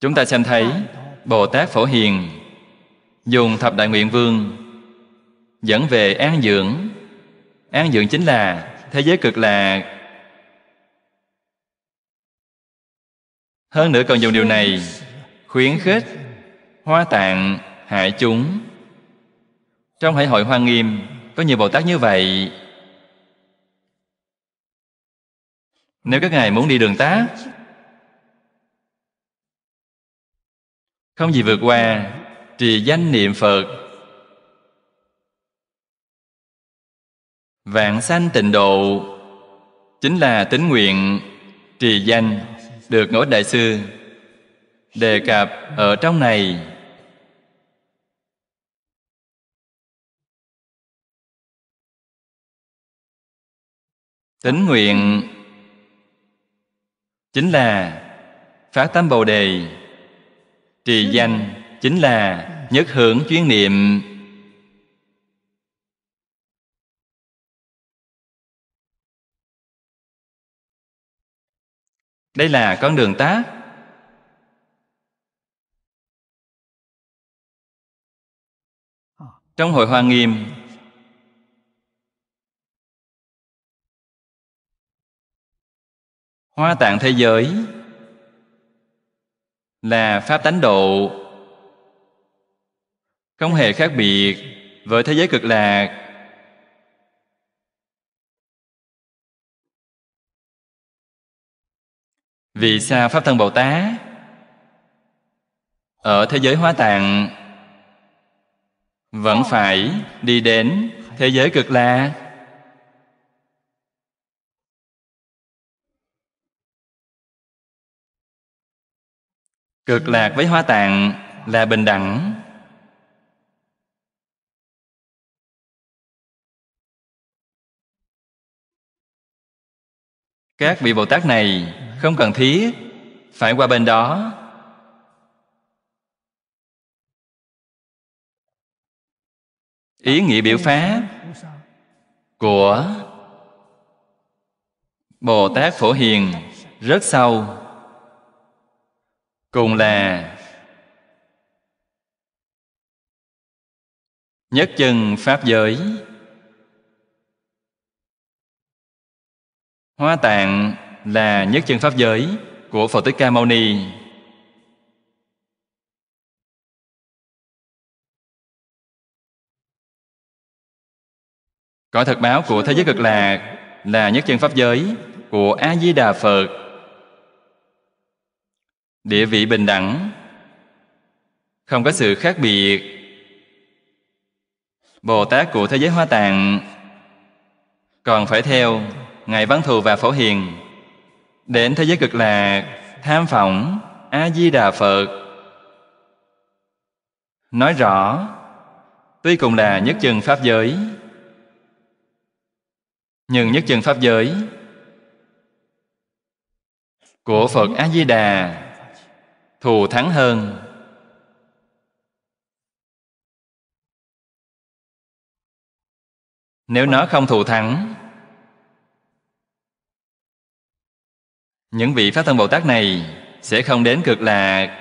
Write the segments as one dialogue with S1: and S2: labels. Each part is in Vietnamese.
S1: Chúng ta xem thấy Bồ Tát Phổ Hiền dùng thập đại nguyện vương dẫn về an dưỡng. An dưỡng chính là thế giới cực lạc. Hơn nữa còn dùng điều này khuyến khích hoa tạng hại chúng. Trong Hải hội Hoa Nghiêm, có nhiều Bồ Tát như vậy. Nếu các ngài muốn đi đường tá Không gì vượt qua Trì danh niệm Phật Vạn sanh tịnh độ Chính là tính nguyện Trì danh Được ngõ Đại Sư Đề cập ở trong này. Tính nguyện Chính là Phát tâm Bồ Đề. Trì danh chính là nhất hưởng chuyên niệm. Đây là con đường tác. Ờ. Trong hội Hoa Nghiêm Hoa tạng thế giới là pháp tánh độ. Không hề khác biệt với thế giới cực lạc. Vì sao pháp thân bồ tát ở thế giới hóa tạng vẫn phải đi đến thế giới cực lạc cực lạc với hoa tạng là bình đẳng. Các vị bồ tát này không cần thiết phải qua bên đó. Ý nghĩa biểu pháp của bồ tát phổ hiền rất sâu, cùng là nhất chân pháp giới hoa tạng là nhất chân pháp giới của phật thích ca mâu ni. Cõi thật báo của thế giới cực lạc là nhất chân pháp giới của a di đà phật. Địa vị bình đẳng, không có sự khác biệt. Bồ tát của thế giới hoa tạng còn phải theo ngài văn thù và phổ hiền đến thế giới cực lạc tham phỏng a di đà phật. Nói rõ, tuy cùng là nhất chân pháp giới nhưng nhất chân pháp giới của phật a di đà thù thắng hơn. Nếu nó không thù thắng, những vị pháp thân bồ tát này sẽ không đến cực lạc.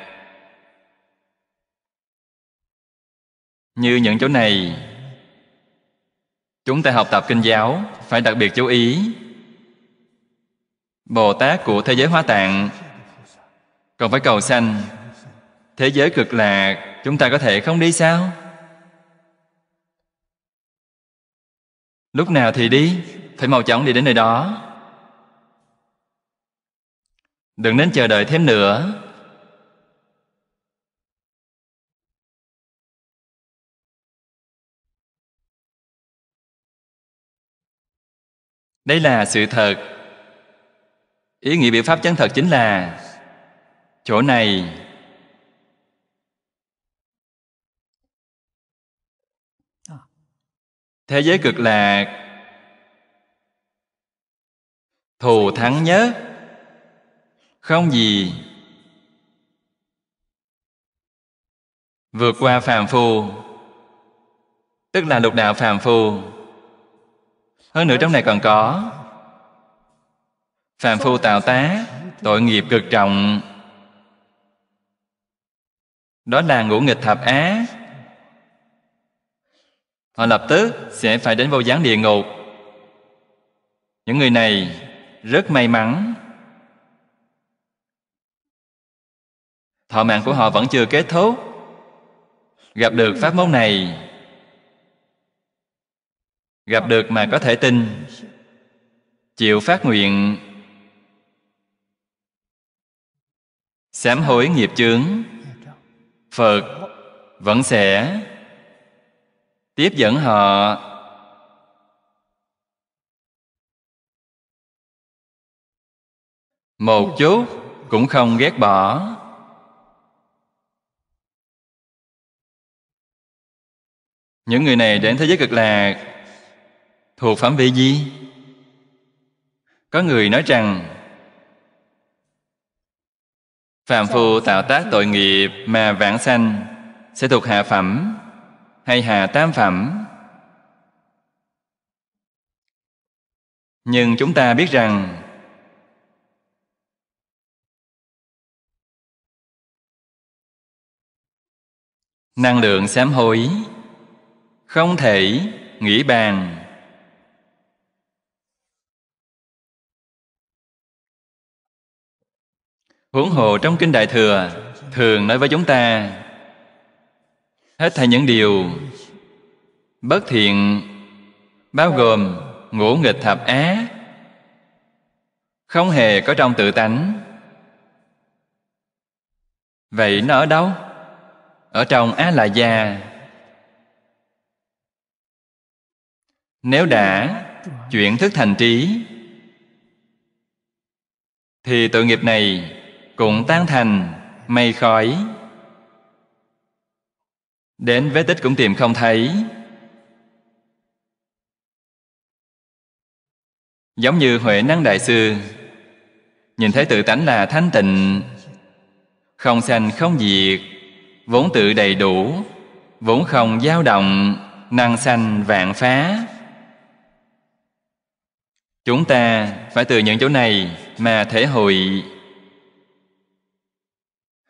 S1: Như những chỗ này chúng ta học tập kinh giáo, phải đặc biệt chú ý. Bồ tát của thế giới hóa tạng. Còn phải cầu sanh, thế giới cực lạc, chúng ta có thể không đi sao? Lúc nào thì đi, phải mau chóng đi đến nơi đó. Đừng nên chờ đợi thêm nữa. Đây là sự thật. Ý nghĩa biểu pháp chân thật chính là chỗ này. Thế giới cực lạc. Thù thắng nhất không gì vượt qua phàm phu. Tức là lục đạo phàm phu hơn nữa trong này còn có phàm phu tạo tá, tội nghiệp cực trọng. Đó là ngũ nghịch thập á. Họ lập tức sẽ phải đến vô gián địa ngục. Những người này rất may mắn. Thọ mạng của họ vẫn chưa kết thúc. Gặp được pháp môn này gặp được mà có thể tin. Chịu phát nguyện. Sám hối nghiệp chướng. Phật vẫn sẽ tiếp dẫn họ. Một chút cũng không ghét bỏ. Những người này đến thế giới cực lạc thuộc phạm vi gì? Có người nói rằng, phạm phu tạo tác tội nghiệp mà vãng sanh sẽ thuộc hạ phẩm hay hạ tam phẩm? Nhưng chúng ta biết rằng, năng lượng sám hối không thể nghĩ bàn. Huống hồ trong kinh đại thừa, thường nói với chúng ta, hết thảy những điều bất thiện, bao gồm ngũ nghịch thập á, không hề có trong tự tánh. Vậy nó ở đâu? Ở trong á là già nếu đã chuyển thức thành trí, thì tội nghiệp này cũng tan thành, mây khói. Đến vết tích cũng tìm không thấy. Giống như huệ năng đại sư, nhìn thấy tự tánh là thanh tịnh, không sanh không diệt, vốn tự đầy đủ, vốn không dao động, năng sanh vạn phá. Chúng ta phải từ những chỗ này mà thể hội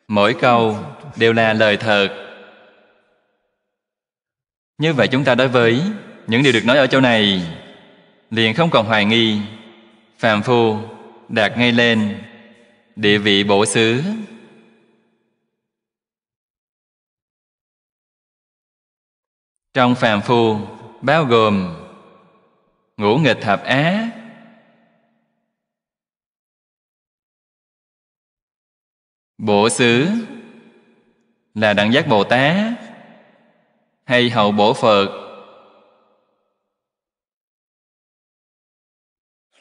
S1: mỗi câu đều là lời thật. Như vậy chúng ta đối với những điều được nói ở chỗ này, liền không còn hoài nghi, phàm phu đạt ngay lên địa vị bổ xứ. Trong phàm phu bao gồm ngũ nghịch thập á Bộ xứ là đẳng giác Bồ Tát hay hậu bổ Phật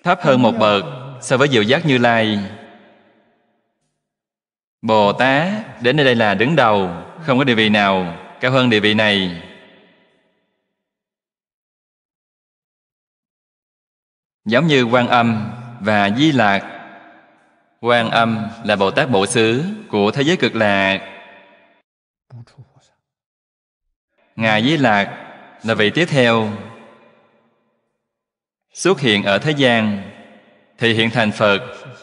S1: thấp hơn một bậc so với diệu giác Như Lai. Bồ Tát đến đây là đứng đầu, không có địa vị nào cao hơn địa vị này. Giống như quan âm và Di Lạc Quan âm là Bồ Tát Bộ Xứ của thế giới cực lạc. Ngài Di Lạc là vị tiếp theo xuất hiện ở thế gian thì hiện thành Phật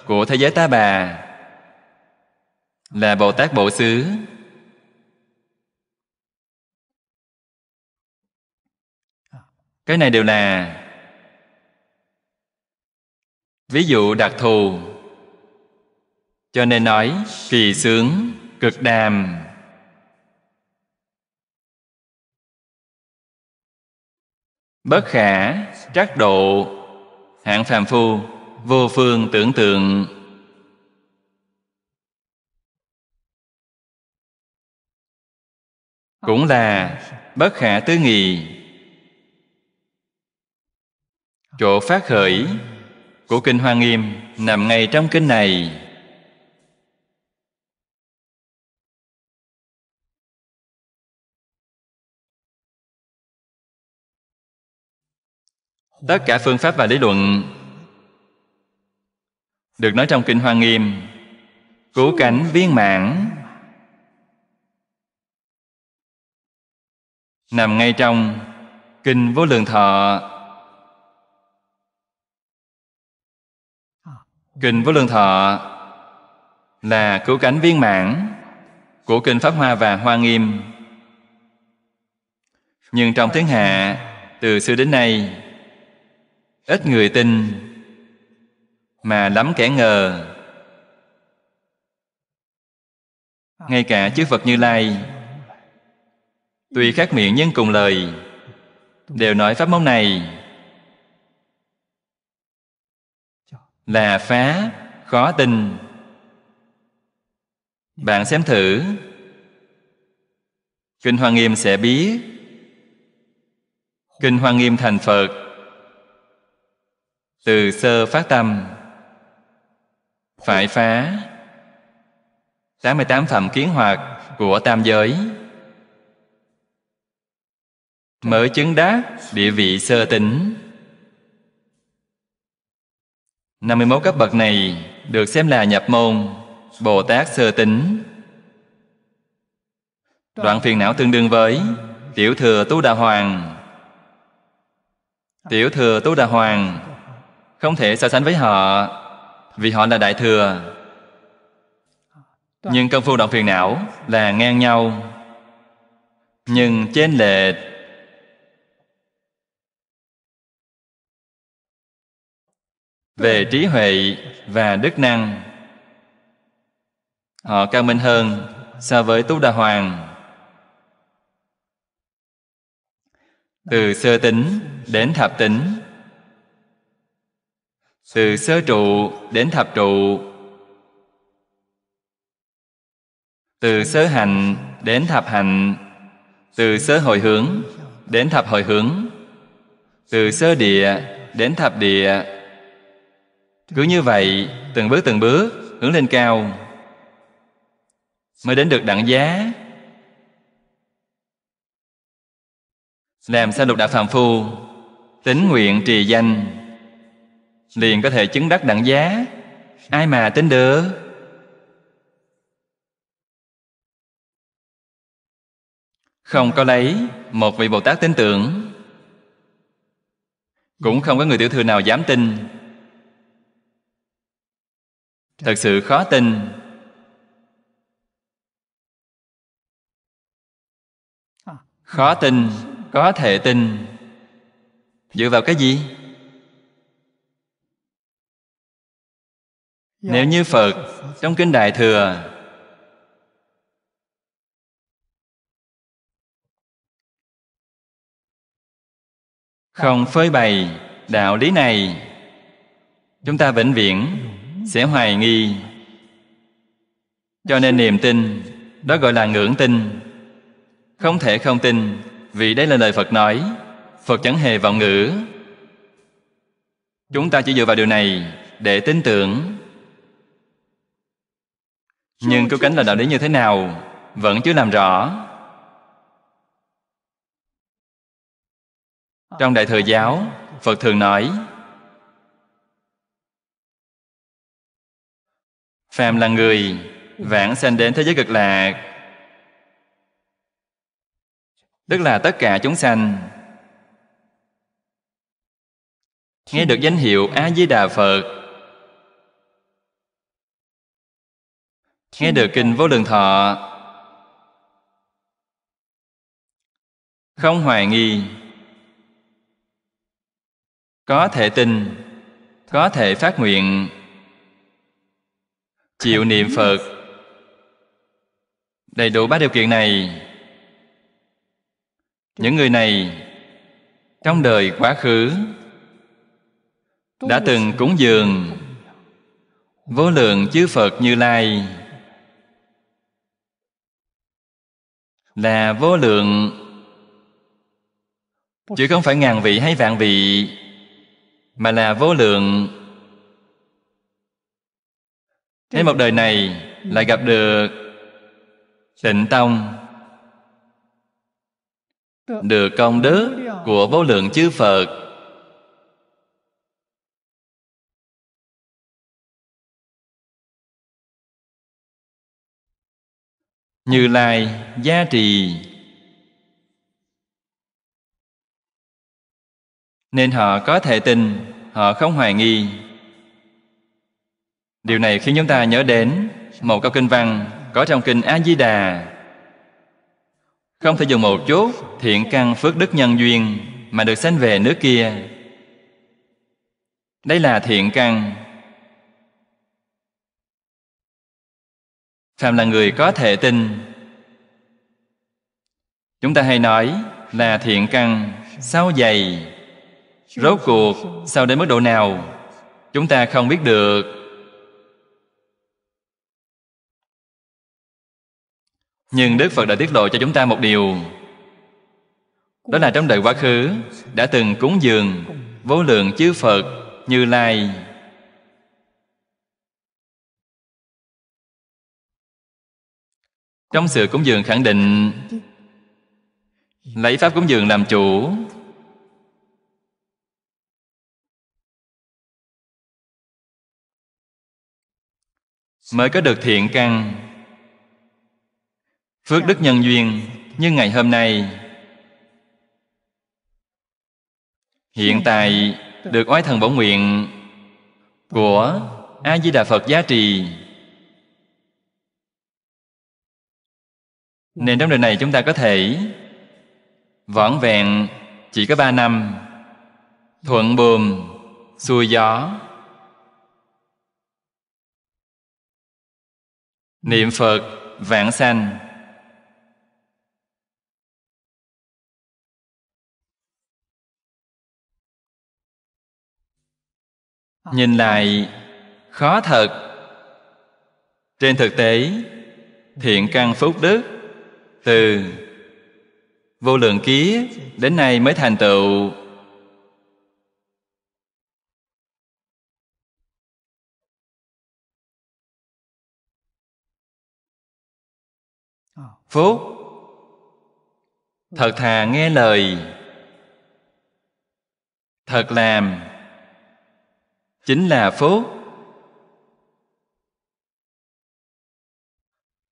S1: của thế giới Ta Bà, là Bồ Tát Bộ Xứ. Cái này đều là ví dụ đặc thù cho nên nói kỳ sướng, cực đàm. Bất khả, trắc độ, hạng phàm phu, vô phương tưởng tượng. Cũng là bất khả tư nghị chỗ phát khởi của kinh hoa nghiêm nằm ngay trong kinh này. Tất cả phương pháp và lý luận được nói trong kinh hoa nghiêm. Cứu cánh viên mãn. Nằm ngay trong kinh vô lượng thọ. Kinh vô lượng thọ là cứu cánh viên mãn của kinh pháp hoa và hoa nghiêm. Nhưng trong thiên hạ, từ xưa đến nay ít người tin, mà lắm kẻ ngờ. Ngay cả chư phật như lai, tuy khác miệng nhưng cùng lời, đều nói pháp môn này là phá, khó tin. Bạn xem thử. Kinh hoa nghiêm sẽ biết. Kinh hoa nghiêm thành phật từ sơ phát tâm. Phải phá. 88 phẩm kiến hoạt của tam giới. Mới chứng đắc, địa vị sơ tỉnh 51 cấp bậc này được xem là nhập môn, Bồ Tát sơ tính Đoạn phiền não tương đương với Tiểu thừa Tu Đà Hoàng. Tiểu thừa Tu Đà Hoàng không thể so sánh với họ Vì họ là Đại Thừa. Nhưng công phu đoạn phiền não là ngang nhau. Nhưng trên lệch về trí huệ và đức năng họ cao minh hơn so với tú đà hoàng. Từ sơ tính đến thập tính từ sơ trụ đến thập trụ. Từ sơ hành đến thập hành. Từ sơ hồi hướng đến thập hồi hướng. Từ sơ địa đến thập địa. Cứ như vậy, từng bước từng bước hướng lên cao mới đến được đẳng giá. Làm sao lục đạo phàm phu tính nguyện trì danh? Liền có thể chứng đắc đẳng giá. Ai mà tin được? Không có lấy, một vị bồ tát tin tưởng. Cũng không có người tiểu thừa nào dám tin. Thật sự khó tin. Khó tin, có thể tin. Dựa vào cái gì? Nếu như phật, trong kinh đại thừa, không phơi bày đạo lý này, chúng ta vĩnh viễn sẽ hoài nghi. Cho nên niềm tin, đó gọi là ngưỡng tin. Không thể không tin, vì đây là lời phật nói, phật chẳng hề vọng ngữ. Chúng ta chỉ dựa vào điều này để tin tưởng nhưng cứu cánh là đạo lý như thế nào, vẫn chưa làm rõ. Trong đại thừa giáo, phật thường nói, phàm là người, vãng sanh đến thế giới cực lạc. Tức là tất cả chúng sanh nghe được danh hiệu a di đà phật nghe được kinh vô lượng thọ. Không hoài nghi. Có thể tin, có thể phát nguyện. Chịu niệm phật. Đầy đủ ba điều kiện này. Những người này, trong đời quá khứ, đã từng cúng dường vô lượng chư phật như lai. Là vô lượng. Chứ không phải ngàn vị hay vạn vị mà là vô lượng. Thế một đời này lại gặp được Tịnh Tông Được. công đức của vô lượng chư Phật Như Lai, gia trì. Nên họ có thể tin, Họ không hoài nghi. Điều này khiến chúng ta nhớ đến Một câu kinh văn Có trong kinh A-di-đà. Không thể dùng một chút Thiện căn phước đức nhân duyên Mà được sanh về nước kia. Đây là thiện căn Phàm là người có thể tin. Chúng ta hay nói là thiện căn sao dày, rốt cuộc sao đến mức độ nào, chúng ta không biết được. Nhưng đức phật đã tiết lộ cho chúng ta một điều. Đó là trong đời quá khứ đã từng cúng dường vô lượng chư phật như lai. Trong sự cúng dường khẳng định, lấy pháp cúng dường làm chủ. Mới có được thiện căn, phước đức nhân duyên như ngày hôm nay. Hiện tại được oai thần bổ nguyện của a di đà phật giá trì. Nên trong đời này chúng ta có thể vỏn vẹn chỉ có ba năm. Thuận buồm xuôi gió. Niệm phật vạn sanh. Nhìn lại, khó thật. Trên thực tế, thiện căn phúc đức từ vô lượng ký đến nay mới thành tựu. Phúc, thật thà nghe lời, thật làm, chính là phúc.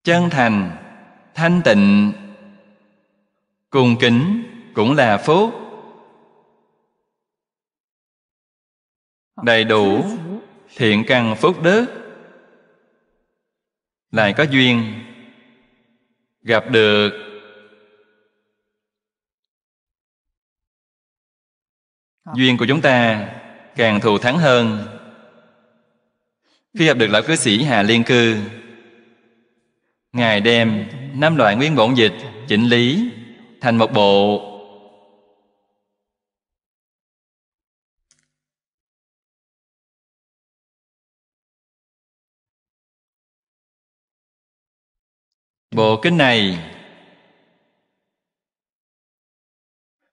S1: Chân thành thanh tịnh, cung kính cũng là phúc đầy đủ thiện căn phúc đức, lại có duyên gặp được duyên của chúng ta càng thù thắng hơn. Khi gặp được lão cư sĩ hà liên cư ngài đem năm loại nguyên bổn dịch, chỉnh lý, thành một bộ. Bộ kinh này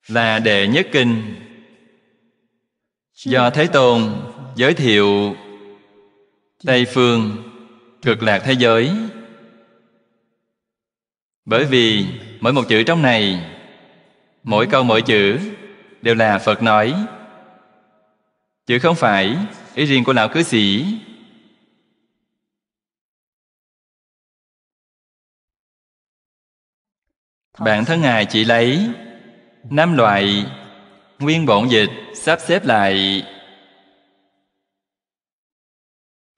S1: là đệ nhất kinh do thế tôn giới thiệu tây phương, cực lạc thế giới bởi vì mỗi một chữ trong này, mỗi câu mỗi chữ đều là phật nói. Chứ không phải ý riêng của lão cư sĩ. Bản thân ngài chỉ lấy năm loại nguyên bổn dịch sắp xếp lại.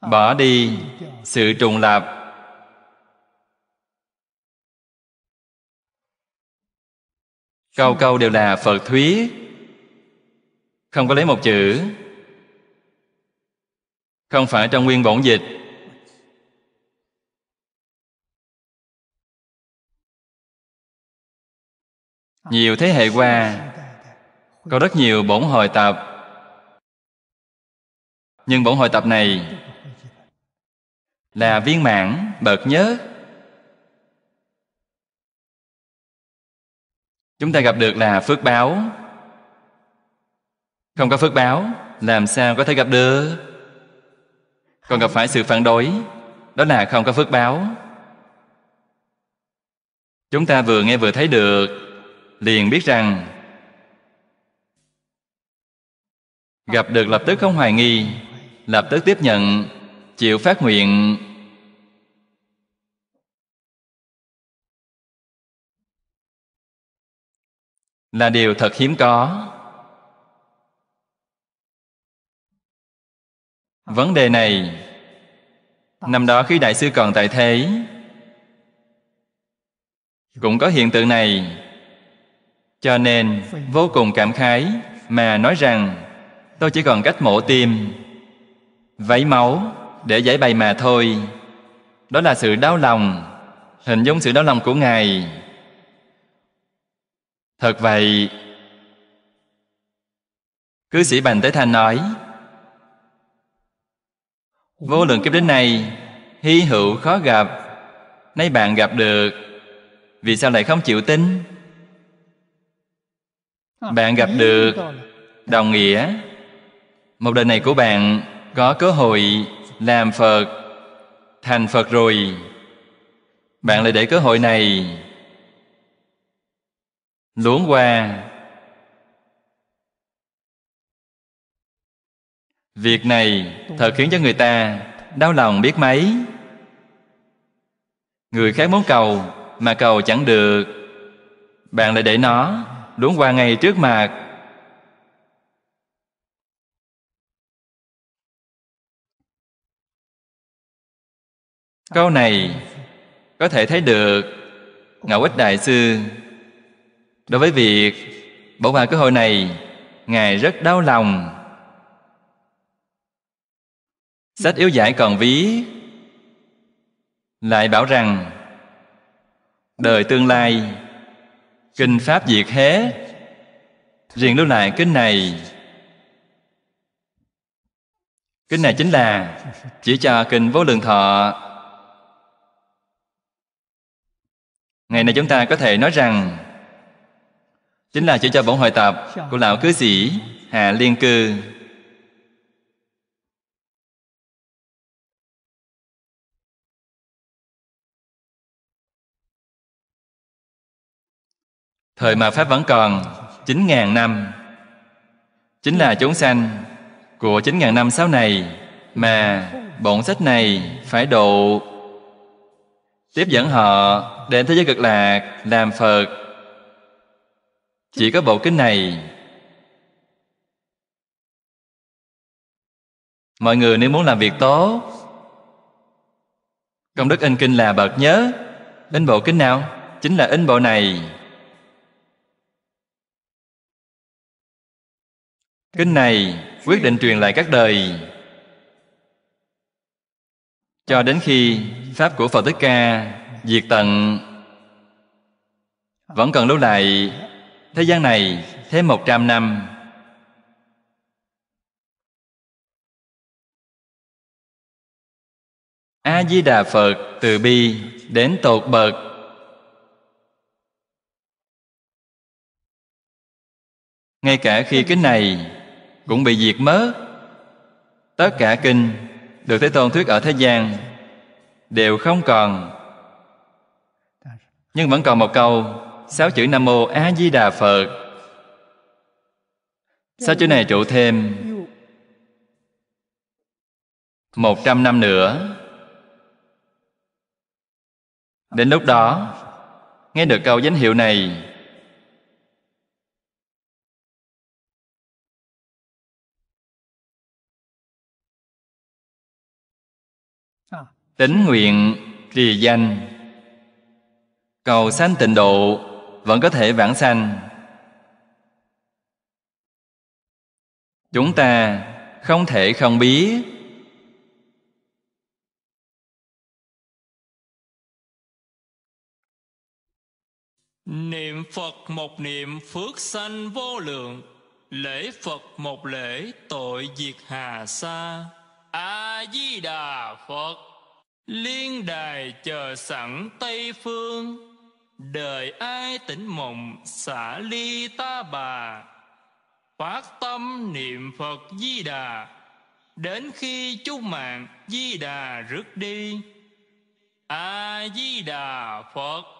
S1: Bỏ đi sự trùng lập câu câu đều là phật thuyết không có lấy một chữ. Không phải trong nguyên bổn dịch. Nhiều thế hệ qua, có rất nhiều bổn hồi tập. Nhưng bổn hồi tập này là viên mãn, bậc nhất chúng ta gặp được là phước báo. Không có phước báo, làm sao có thể gặp được? Còn gặp phải sự phản đối, đó là không có phước báo. Chúng ta vừa nghe vừa thấy được, liền biết rằng gặp được lập tức không hoài nghi, lập tức tiếp nhận, chịu phát nguyện là điều thật hiếm có. Vấn đề này, năm đó khi đại sư còn tại thế, cũng có hiện tượng này. Cho nên, vô cùng cảm khái mà nói rằng, tôi chỉ còn cách mổ tim, vấy máu để giải bày mà thôi. Đó là sự đau lòng, hình dung sự đau lòng của ngài thật vậy cư sĩ bành tế thanh nói vô lượng kiếp đến nay hy hữu khó gặp nay bạn gặp được vì sao lại không chịu tin? Bạn gặp được đồng nghĩa. Một đời này của bạn có cơ hội làm phật thành phật rồi. Bạn lại để cơ hội này luống qua. Việc này thật khiến cho người ta đau lòng biết mấy. Người khác muốn cầu mà cầu chẳng được. Bạn lại để nó luống qua ngay trước mặt. Câu này có thể thấy được ngẫu ích đại sư đối với việc bỏ qua cơ hội này, ngài rất đau lòng. Sách yếu giải còn ví, lại bảo rằng, đời tương lai, kinh pháp diệt hết. Riêng lưu lại kinh này kinh này chính là chỉ cho kinh vô lượng thọ. Ngày nay chúng ta có thể nói rằng chính là chỉ cho bổn hội tập của lão cư sĩ hà liên cư. Thời mà Pháp vẫn còn 9.000 năm. Chính là chúng sanh của 9.000 năm sau này Mà bổn sách này phải độ. Tiếp dẫn họ đến thế giới cực lạc, làm Phật chỉ có bộ kinh này. Mọi người nếu muốn làm việc tốt, Công đức in kinh là bậc nhớ. In bộ kinh nào? Chính là in bộ này. Kinh này quyết định truyền lại các đời. Cho đến khi Pháp của Phật Thích Ca diệt tận, Vẫn còn lưu lại thế gian này thêm một trăm năm. A di đà phật từ bi đến tột bậc. Ngay cả khi kinh này cũng bị diệt mất. Tất cả kinh được thế tôn thuyết ở thế gian đều không còn. Nhưng vẫn còn một câu sáu chữ nam mô a di đà phật. Sáu chữ này trụ thêm. Một trăm năm nữa. Đến lúc đó, nghe được câu danh hiệu này. Tính nguyện trì danh. Cầu sanh tịnh độ vẫn có thể vãng sanh. Chúng ta không thể không biết
S2: Niệm Phật một niệm phước sanh vô lượng, Lễ Phật một lễ tội diệt hà sa. A-di-đà Phật, Liên đài chờ sẵn Tây Phương. Đời ai tỉnh mộng, xả ly ta bà. Phát tâm niệm Phật Di Đà, Đến khi chúc mạng Di Đà rước đi. A Di Đà Phật.